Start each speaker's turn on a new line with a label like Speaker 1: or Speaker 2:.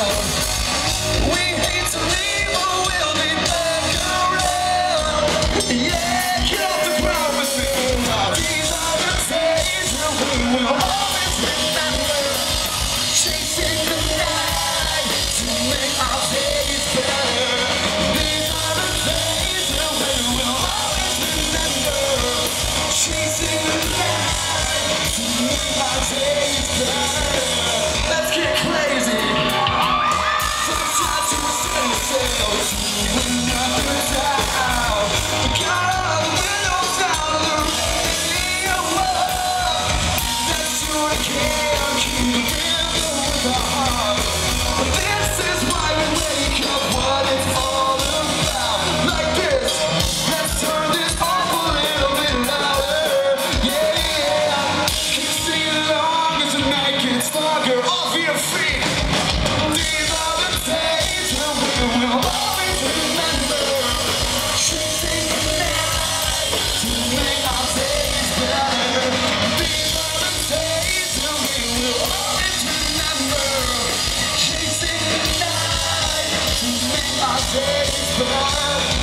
Speaker 1: We hate to leave, but we'll be back around. Yeah. Yeah. my days behind